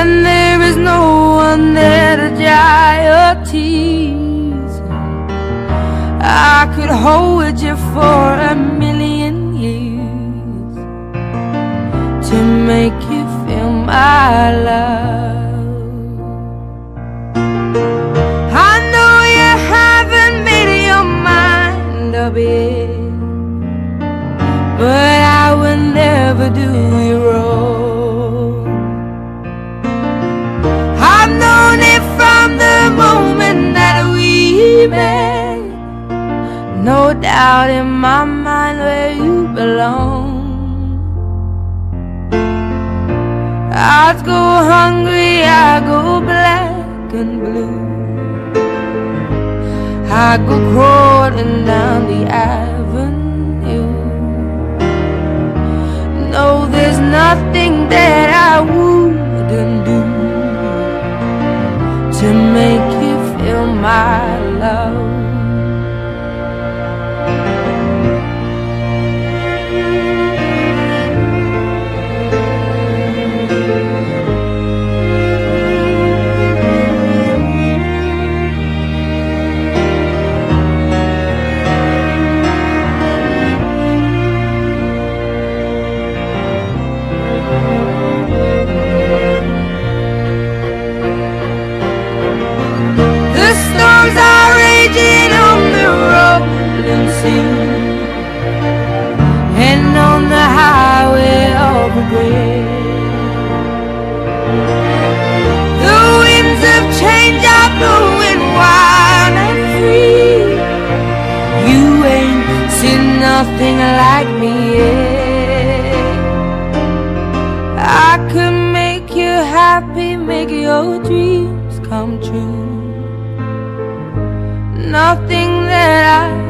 and there is no one there to dry your tears. I could hold you for a million years To make you feel my love. I know you haven't made your mind up yet But I will never do you No doubt in my mind where you belong. I go hungry, I go black and blue. I go crawling down the avenue. No, there's nothing that I wouldn't do to make you feel my love. Sea And on the highway of regret The winds of change are blowing wild and free. You ain't seen nothing like me yet. I could make you happy, make your dreams come true. Nothing that I